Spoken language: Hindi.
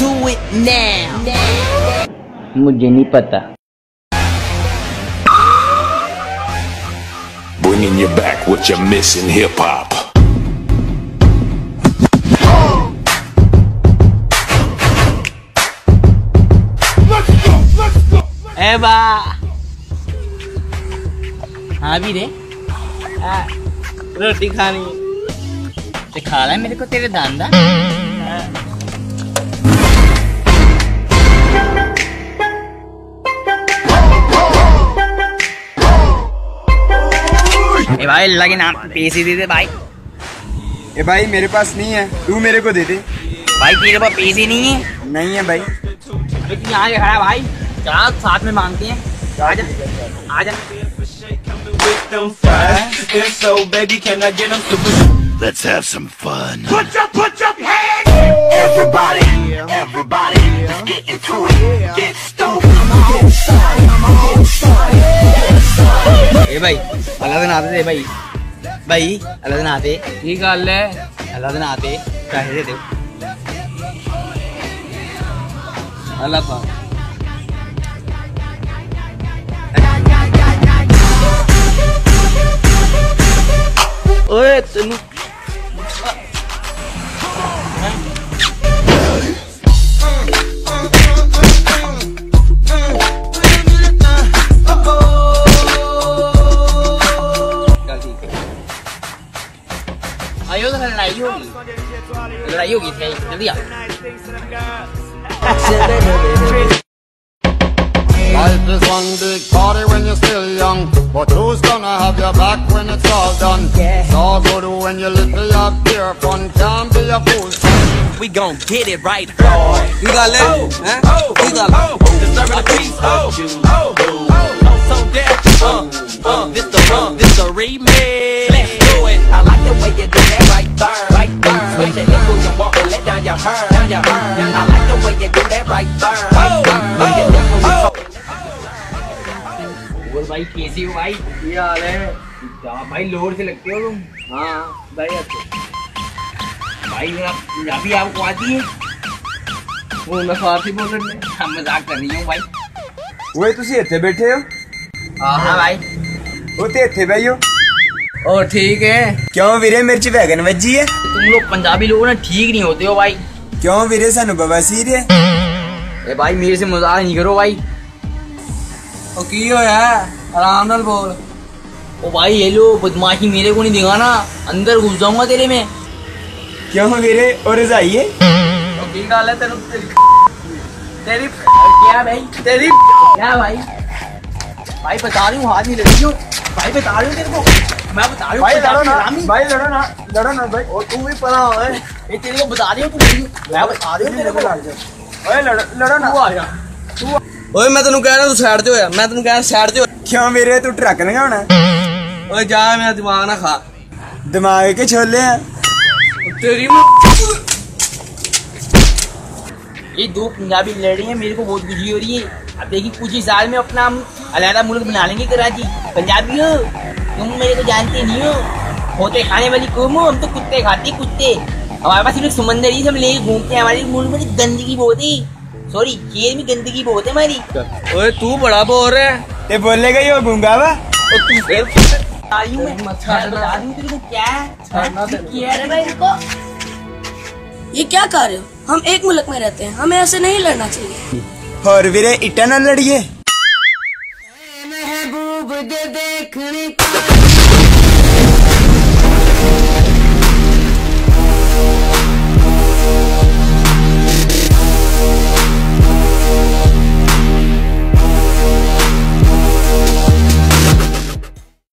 Do it now. मुझे नहीं पता Bringing you back what you're missing hip hop. ए बा हाँ भी रे आ, रोटी खानी ते खा ला मेरे को तेरे दांदा भाई अल्लाह के नाम पैसे दे दे भाई ए भाई मेरे पास नहीं है तू मेरे को दे दे भाई तेरे पास पैसे नहीं है नहीं है भाई अबे तू यहाँ खड़ा भाई क्या साथ में मांगते हैं आजा आजा If so. Let's have some fun. Put your, put your hands, everybody, everybody. Let's get into it, get stoked, get started, I'm a get started. Hey, boy. अलग नहाते थे भाई भाई अलग नहाते की गल है अलग नहाते पैसे दे दो अल्लाह 又是很耐用，后来有一天就离了。Life is one big party when you're still young But who's gonna have your back when it's all done? Yeah. It's all good when you your beer fun Can't be a fool We gon' get it right, boy We got left, oh, huh? Oh, oh. got left right there. Switch it up when you walk and let down your hair, down your hair. I like the way you do that right there, right there. When you dip when you talk. बोल भाई कैसी हो भाई क्या हाल है क्या भाई लोड से लगते हो तुम हाँ भाई अच्छे भाई जरा पंजाबी आपको आती है वो मैं फारसी बोल रहा हूँ हम मजाक कर रही हूँ भाई ਓਏ ਤੁਸੀਂ ਇੱਥੇ ਬੈਠੇ ਹੋ हाँ हाँ भाई ਉਹ ਤੇ ਇੱਥੇ ਬਹਿਓ और ठीक है। क्यों वीरे मिर्ची बैगन वजी है? तुम लोग पंजाबी लोग ना ठीक नहीं होते हो भाई। क्यों वीरे सानू बवासीर है? ए भाई मेरे से मज़ाक नहीं करो भाई। ओ की होया? आराम नाल बोल। ओ भाई ये लो बदमाशी मेरे को नहीं दिखाना अंदर घुस जाऊँगा तेरे में। क्यों वीरे और जाइए ओ की गाल है तेरे तेरी तेरी क्या भाई? तेरी क्या भाई? भाई बता रही हूँ हाथ नहीं लगी भाई बता रही हूँ तेरे को। मैं कह रहा तू साइड मैं तेनों कह रहा साइड मेरे तू ट्रक लगा होना? जा मेरा दिमाग ना खा। दिमाग के छोले तेरी ये दो पंजाबी लड़ रही है मेरे को बहुत खुशी हो रही है। अब देखिए कुछ ही साल में अपना हम अलहदा मुल्क बना लेंगे कराची। पंजाबियों। तुम मेरे को जानती नहीं हो। होते खाने वाली कुम हो हम तो कुत्ते खाते कुत्ते। हमारे पास सिर्फ़ समंदर ही हम ले घूमते हैं हमारी मुंड में गंदगी बहुत ही। सॉरी खेल में गंदगी बहुत है हमारी। ओए तू बड़ा बोर है। ये बोलेगा ये गूँगा वा? तू फिर आयु में बता दूँ तेरे को क्या हाँ, किया है भाई ये क्या कर रहे हो? हम एक मुल्क में रहते हैं हमें ऐसे नहीं लड़ना चाहिए। और वीरे इटना लड़िए। देखने का